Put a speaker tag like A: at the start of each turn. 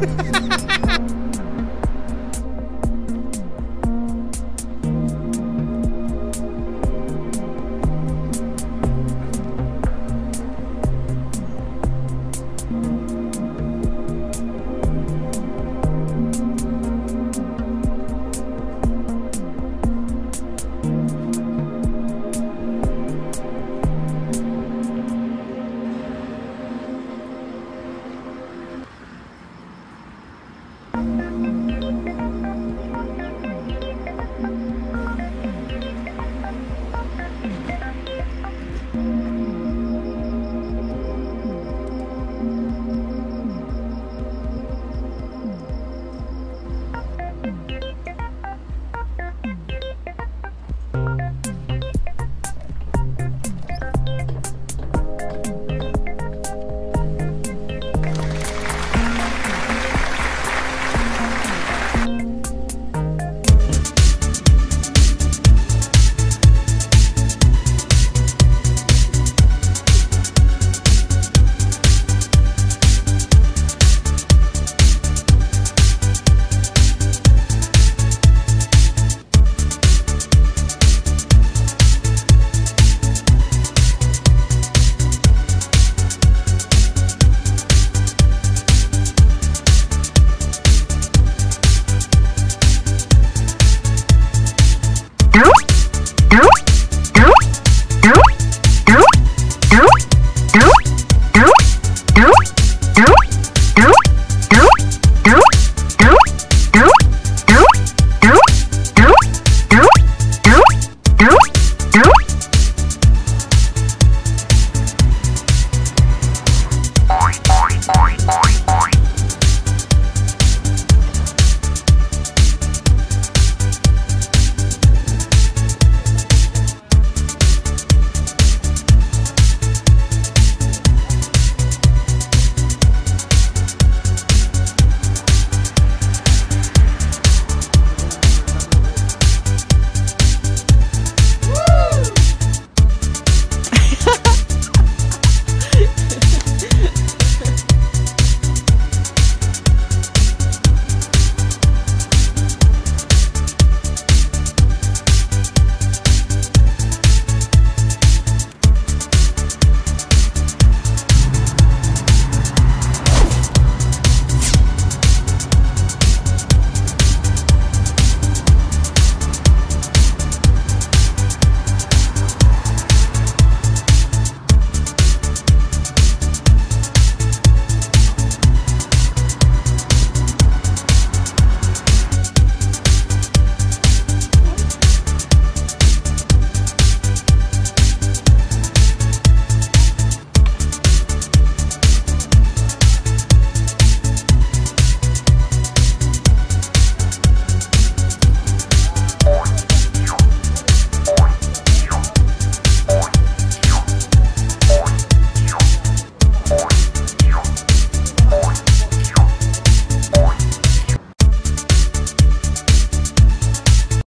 A: Ha ha ha! Out.